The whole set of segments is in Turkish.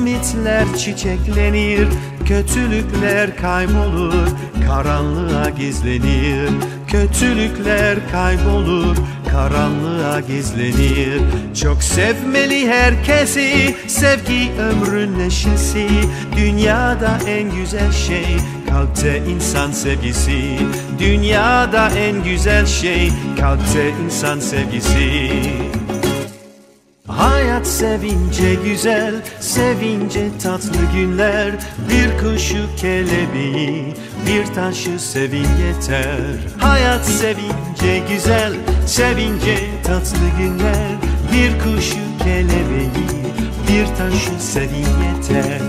Ümitler çiçeklenir Kötülükler kaybolur, karanlığa gizlenir. Kötülükler kaybolur, karanlığa gizlenir. Çok sevmeli herkesi, sevgi ömrün neşesi. Dünyada en güzel şey, kalpte insan sevgisi. Dünyada en güzel şey, kalpte insan sevgisi Hayat sevince güzel, sevince tatlı günler. Bir kuşu kelebeği, bir taşı sevin yeter. Hayat sevince güzel, sevince tatlı günler. Bir kuşu kelebeği, bir taşı sevin yeter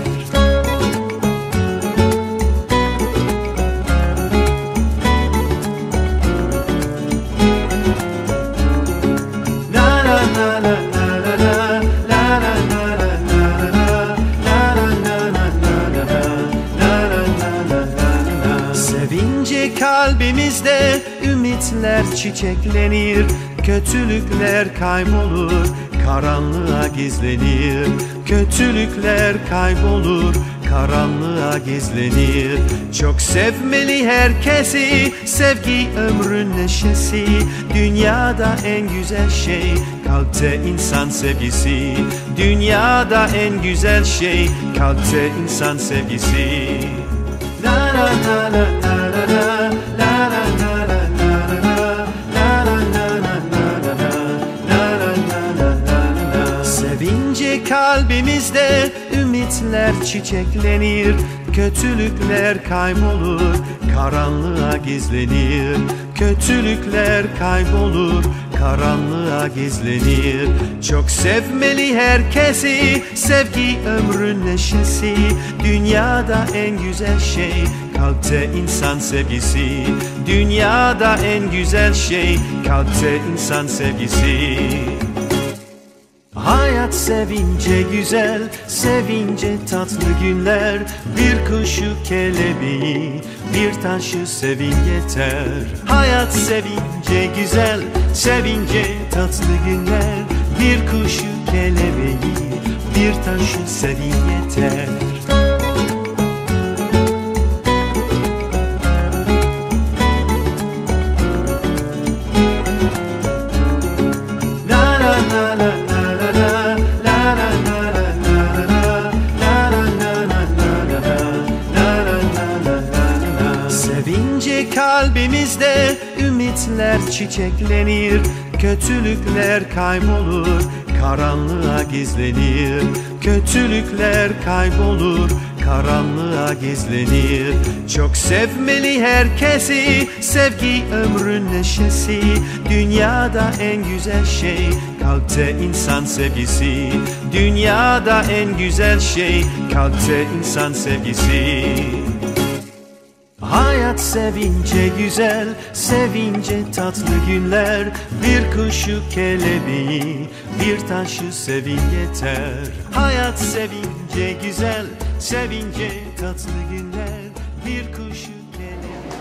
güller çiçeklenir Kötülükler kaybolur Karanlığa gizlenir. Kötülükler kaybolur Karanlığa gizlenir. Çok sevmeli herkesi Sevgi ömrün neşesi. Dünyada en güzel şey Kalpte insan sevgisi. Dünyada en güzel şey Kalpte insan sevgisi. La la la la la la kalbimizde ümitler çiçeklenir Kötülükler kaybolur, karanlığa gizlenir. Kötülükler kaybolur, karanlığa gizlenir. Çok sevmeli herkesi, sevgi ömrün neşesi. Dünyada en güzel şey, kalpte insan sevgisi. Dünyada en güzel şey, kalpte insan sevgisi sevince güzel, sevince tatlı günler. Bir kuşu kelebeği, bir taşı sevin yeter. Hayat sevince güzel, sevince tatlı günler. Bir kuşu kelebeği, bir taşı sevin yeter ümitler çiçeklenir Kötülükler kaybolur, karanlığa gizlenir. Kötülükler kaybolur, karanlığa gizlenir. Çok sevmeli herkesi, sevgi ömrün neşesi. Dünyada en güzel şey, kalpte insan sevgisi. Dünyada en güzel şey, kalpte insan sevgisi Hayat sevince güzel, sevince tatlı günler. Bir kuşu kelebeği, bir taşı sevin yeter. Hayat sevince güzel, sevince tatlı günler. Bir kuşu kelebeği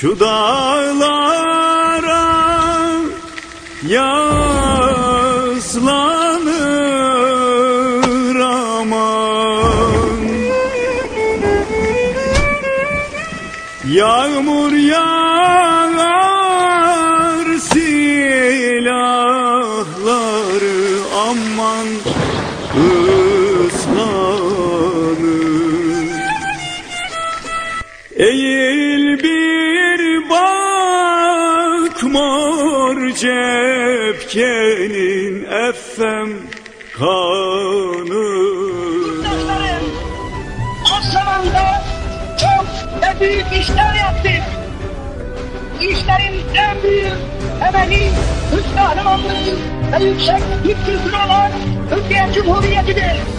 Şu dağlara yaslanır cepkenin effem kanı Yurttaşlarım, az zamanda çok ve büyük işler yaptık. İşlerin en büyük temeli Türk kahramanlığı ve yüksek Türk kültürü olan Türkiye Cumhuriyeti'dir.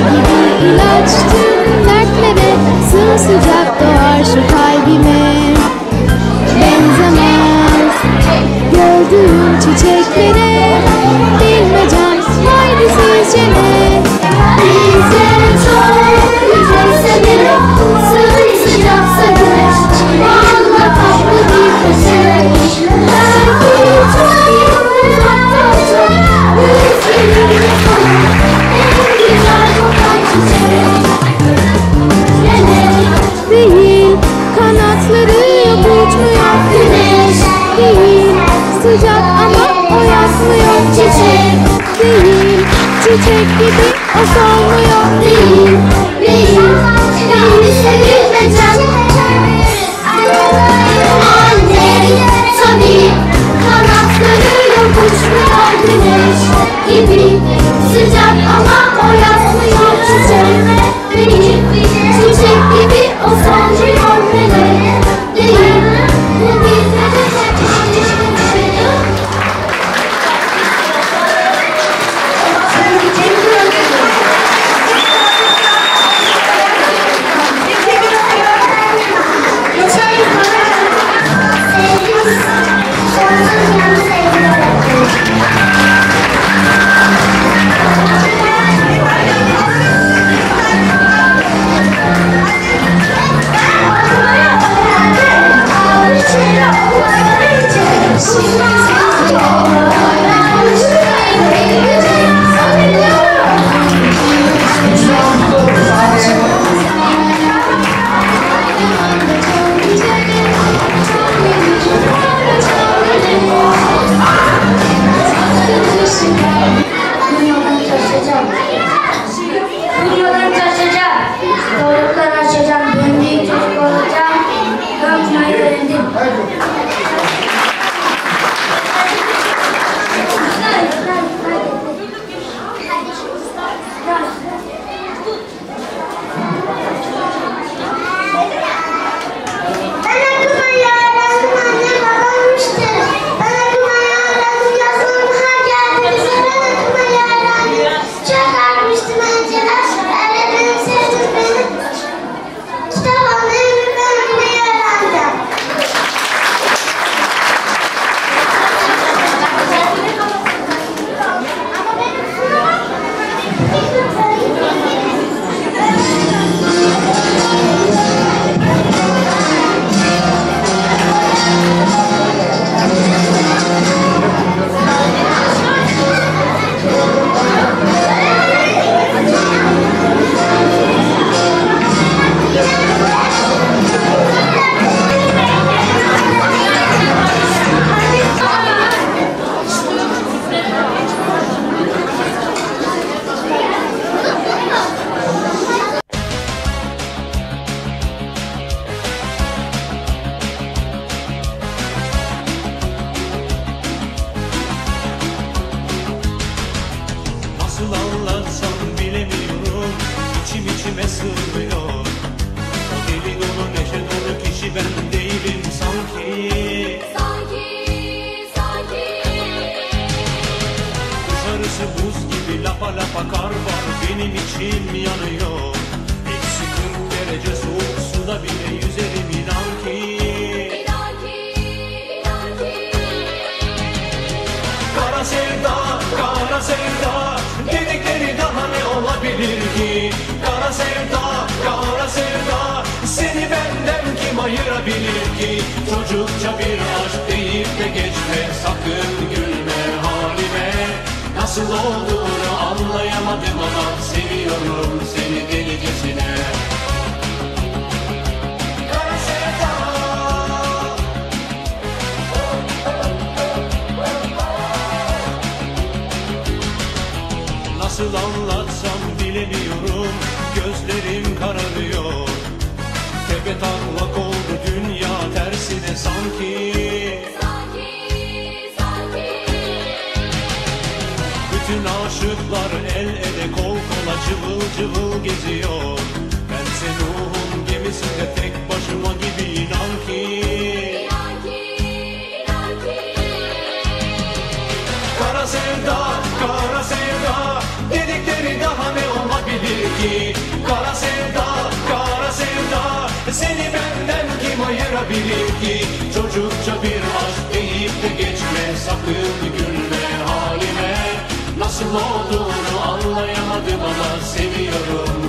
like you. Let's Tepe taklak oldu dünya tersine sanki. Bütün aşıklar el ele kol kola cıvıl cıvıl geziyor. Ben Bense ruhun gemisinde tek başıma gibi inan ki. Kara sevda, kara sevda Dedikleri daha ne olabilir ki? Kara bilin ki? Çocukça bir aşk deyip de geçme. Sakın gülme halime. Nasıl olduğunu anlayamadım ama seviyorum.